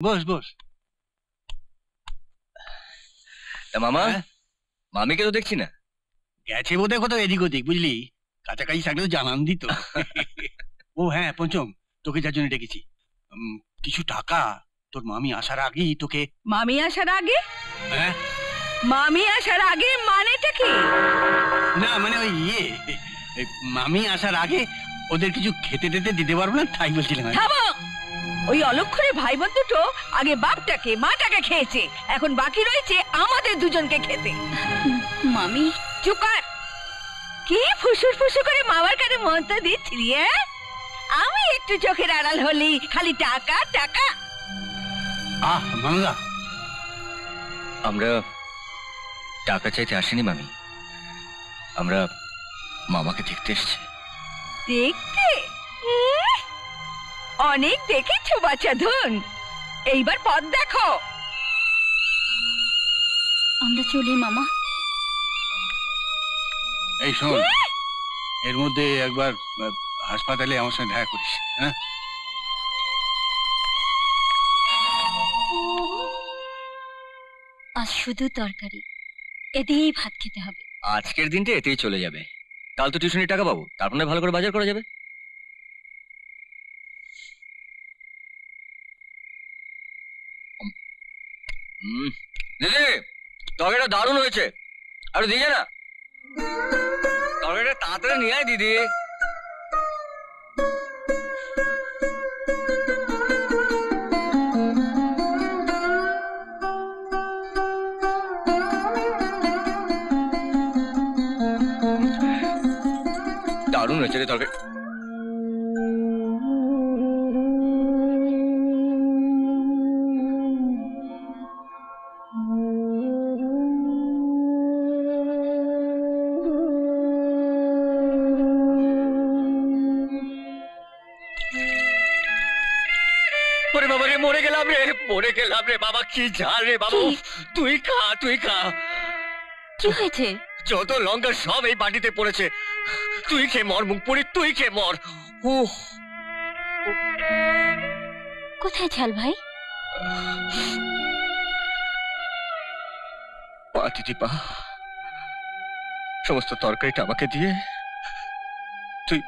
বস বস। তা মামা হ্যাঁ? মামিকে তো দেখছি না। গেছে বোধহয় কোথাও এদিক ওদিক বুঝলি? কাছাকাছি থাকলেও জানান দিত। ও হ্যাঁ পঞ্চম তোকে যার জন্য ডেকেছি। উম, কিছু টাকা তোর মামি আসার আগেই তোকে মামি আসার আগে? হ্যাঁ? মামি আসার আগে মানেটা কি? না মানে ওই ইয়ে এই মামি আসার আগে ওদের কিছু খেতে টেতে দিতে পারব না? তাই বলছিলাম থামো! ওই অলক্ষণে ভাই বোন দুটো আগে বাপটাকে মাটাকে খেয়েছে। এখন বাকি রয়েছে আমাদের দুজনকে খেতে। মামি? চুপ কর। কি ফুসুর ফুসু করে মামার কানে মন্ত্র দিচ্ছিলি হ্যাঁ? আমি একটু চোখের আড়াল হলি খালি টাকা টাকা। আহ মামলা আমরা টাকা চাইতে আসিনি মামি। আমরা মামাকে দেখতে এসেছি। দেখতে? অনেক দেখেছ বাচ্চা ধুন। এইবার পথ দেখো। আমরা চলি মামা। এই শোন এর মধ্যে একবার হাসপাতালে আমার সঙ্গে দেখা করিস হ্যাঁ? আজ শুধু তরকারি। এ দিয়েই ভাত খেতে হবে। আজকের দিনটা এতেই চলে যাবে। কাল তো টিউশনের টাকা পাবো তারপর ভালো করে বাজার করা যাবে। দিদি, তরকারিটা দারুণ হয়েছে। আর দিয়ে না? তরকারিটা তাড়াতাড়ি নিয়ে আয় দিদি। দারুণ হয়েছে রে তরকারি। ওরে বাবা রে মরে গেলাম রে মরে গেলাম রে বাবা কি ঝাল রে বাবা। কি? তুই খা তুই খা। কি হয়েছে? যত লঙ্কা সব এই বাটিতে পড়েছে। তুই খেয়ে মর মুখ পড়ি তুই খেয়ে মর। উহ। কোথায় ঝাল ভাই? পা। সমস্ত তরকারিটা আমাকে দিয়ে। তুই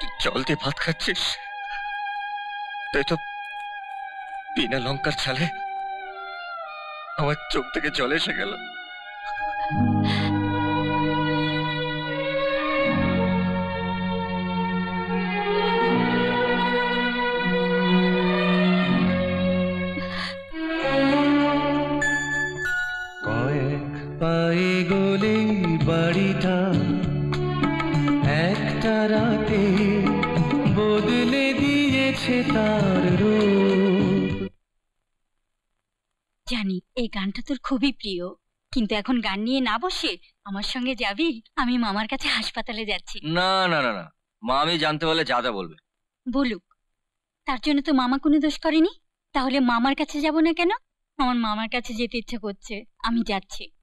তুই জল দিয়ে ভাত খাচ্ছিস? তাই তো বিনা লঙ্কার ছালে আমার চোখ থেকে জল এসে গেল। পায়ে গলি বাড়িটা, একটা রাতে তার জানি এই গানটা তোর খুবই প্রিয়। কিন্তু এখন গান নিয়ে না বসে আমার সঙ্গে যাবি? আমি মামার কাছে হাসপাতালে যাচ্ছি। না না না না। মা আমি জানতে পারলে যা যা বলবে। বলুক। তার জন্য তো মামা কোনো দোষ করেনি? তাহলে মামার কাছে যাব না কেন? আমার মামার কাছে যেতে ইচ্ছে করছে। আমি যাচ্ছি।